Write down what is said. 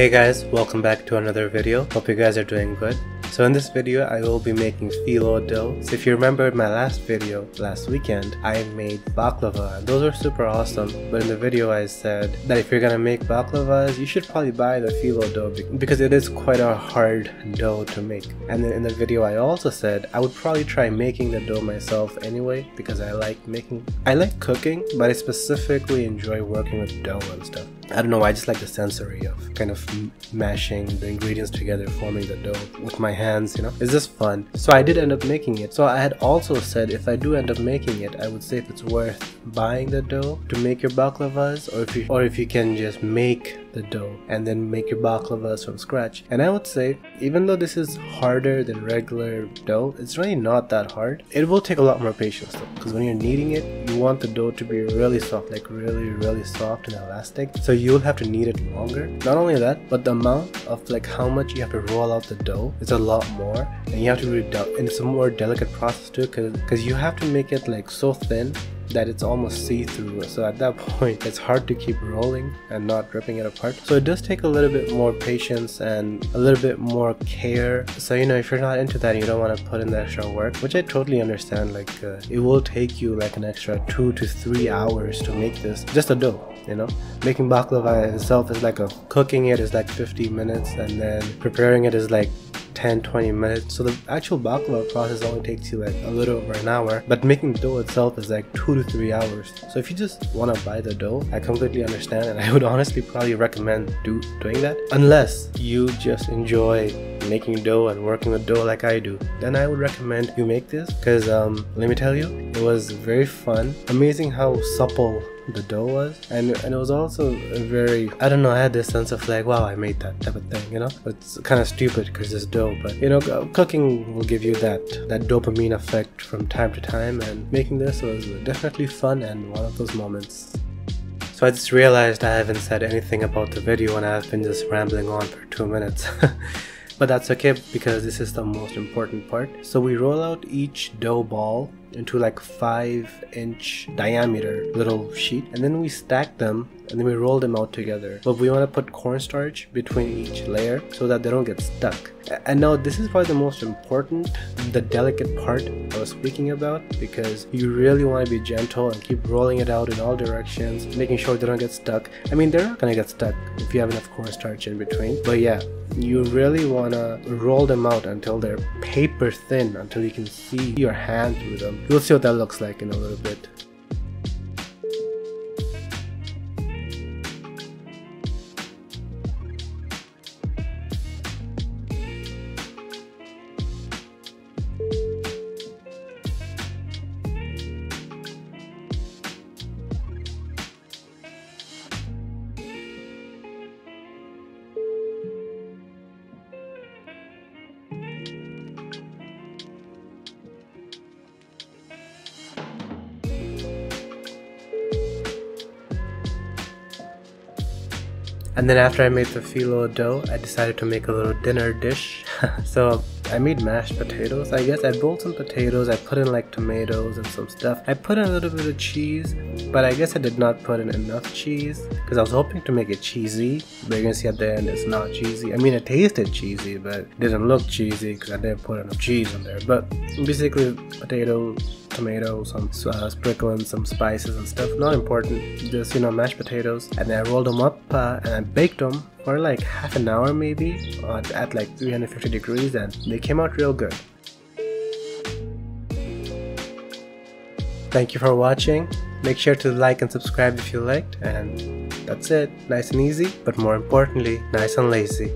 Hey guys, welcome back to another video. Hope you guys are doing good. So in this video, I will be making phyllo dough. So if you remember my last video last weekend, I made baklava. And those are super awesome. But in the video, I said that if you're gonna make baklavas, you should probably buy the phyllo dough because it is quite a hard dough to make. And then in the video, I also said I would probably try making the dough myself anyway because I like making, I like cooking, but I specifically enjoy working with dough and stuff. I don't know, I just like the sensory of kind of mashing the ingredients together, forming the dough with my hands, you know. It's just fun. So I did end up making it. So I had also said if I do end up making it, I would say if it's worth buying the dough to make your baklavas or if you or if you can just make the dough and then make your baklavas from scratch. And I would say, even though this is harder than regular dough, it's really not that hard. It will take a lot more patience though, because when you're kneading it, you want the dough to be really soft, like really, really soft and elastic. So you'll have to knead it longer. Not only that, but the amount of like how much you have to roll out the dough is a lot more, and you have to really, and it's a more delicate process too, because you have to make it like so thin that it's almost see-through. So at that point it's hard to keep rolling and not ripping it apart. So it does take a little bit more patience and a little bit more care. So you know if you're not into that you don't want to put in the extra work which I totally understand like uh, it will take you like an extra two to three hours to make this. Just a dough you know? Making baklava itself is like a cooking it is like 50 minutes and then preparing it is like 10 20 minutes. So the actual baklava process only takes you like a little over an hour but making dough itself is like two to three hours. So if you just want to buy the dough i completely understand and i would honestly probably recommend do doing that unless you just enjoy making dough and working with dough like i do. Then i would recommend you make this because um let me tell you it was very fun. Amazing how supple the dough was and and it was also very i don't know i had this sense of like wow i made that type of thing you know? It's kind of stupid because it's dough but you know cooking will give you that that dopamine effect from time to time and making this was definitely fun and one of those moments. So I just realized I haven't said anything about the video and I've been just rambling on for two minutes. but that's okay because this is the most important part. So we roll out each dough ball into like 5 inch diameter little sheet and then we stack them and then we roll them out together. But we want to put cornstarch between each layer so that they don't get stuck. And now this is probably the most important the delicate part I was speaking about because you really want to be gentle and keep rolling it out in all directions making sure they don't get stuck. I mean they're not gonna get stuck if you have enough cornstarch in between but yeah you really want to roll them out until they're paper thin until you can see your hand through them. You'll see what that looks like in a little bit And then after I made the phyllo dough, I decided to make a little dinner dish. so I made mashed potatoes, I guess. I boiled some potatoes, I put in like tomatoes and some stuff. I put in a little bit of cheese, but I guess I did not put in enough cheese because I was hoping to make it cheesy. But you're gonna see at the end it's not cheesy. I mean, it tasted cheesy, but it didn't look cheesy because I didn't put enough cheese in there. But basically, potato, tomato, some uh, sprinkling some spices and stuff. Not important. Just you know, mashed potatoes, and then I rolled them up uh, and I baked them for like half an hour maybe uh, at like 350 degrees, and they came out real good. Thank you for watching. Make sure to like and subscribe if you liked, and that's it. Nice and easy, but more importantly, nice and lazy.